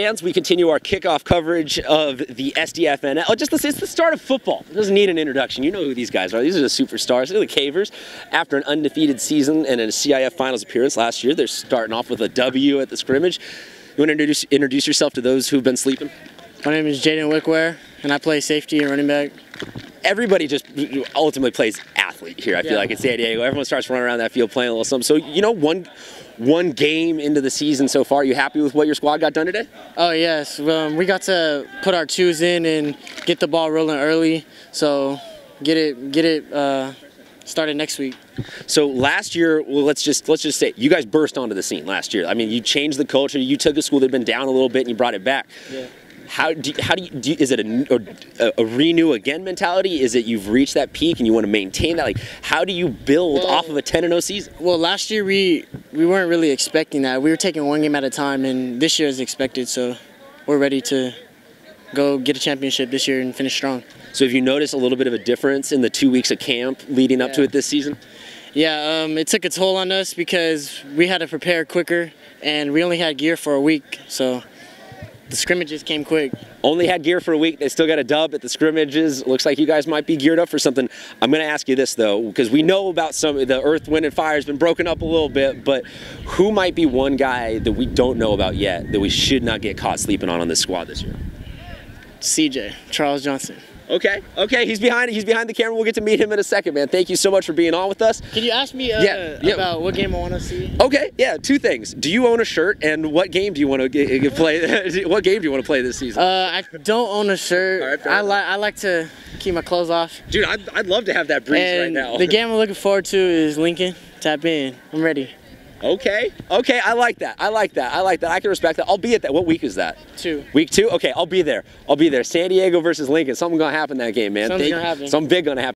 Fans, we continue our kickoff coverage of the SDFN. Oh, just the, it's the start of football. It doesn't need an introduction. You know who these guys are. These are the superstars. They're the Cavers. After an undefeated season and a CIF Finals appearance last year, they're starting off with a W at the scrimmage. You want to introduce, introduce yourself to those who've been sleeping? My name is Jayden Wickware, and I play safety and running back. Everybody just ultimately plays athlete here. I feel Yeah. like in San Diego, everyone starts running around that field playing a little something. So you know, one one game into the season so far, are you happy with what your squad got done today? Oh yes, um, we got to put our twos in and get the ball rolling early. So get it get it uh, started next week. So last year, well, let's just let's just say you guys burst onto the scene last year. I mean, you changed the culture. You took a school that had been down a little bit and you brought it back. Yeah. How do you, how do you, do you is it a, a, a renew again mentality? Is it you've reached that peak and you want to maintain that? Like, how do you build Well- off of a 10 and 0 season? Well, last year we we weren't really expecting that. We were taking one game at a time, and this year is expected. So we're ready to go get a championship this year and finish strong. So have you noticed a little bit of a difference in the two weeks of camp leading up to it this season? Yeah, um, it took a toll on us because we had to prepare quicker, and we only had gear for a week. So the scrimmages came quick. Only had gear for a week. They still got a dub at the scrimmages. Looks like you guys might be geared up for something. I'm going to ask you this though, because we know about some the Earth, Wind, and Fire has been broken up a little bit. But who might be one guy that we don't know about yet that we should not get caught sleeping on on this squad this year? CJ Charles Johnson. Okay, okay, he's behind. He's behind the camera. We'll get to meet him in a second, man. Thank you so much for being on with us. Can you ask me uh, Yeah, yeah. about what game I want to see? Okay, yeah, two things. Do you own a shirt, and what game do you want to play? what game do you want to play this season? Uh, I don't own a shirt. Right, I like I like to keep my clothes off. Dude, I'd, I'd love to have that breeze right now. the game I'm looking forward to is Lincoln. Tap in. I'm ready. Okay. Okay. I like that. I like that. I like that. I can respect that. I'll be at that. What week is that? Two. Week two. Okay. I'll be there. I'll be there. San Diego versus Lincoln. Something's gonna happen that game, man. Something's Thank- gonna happen. Something big gonna happen.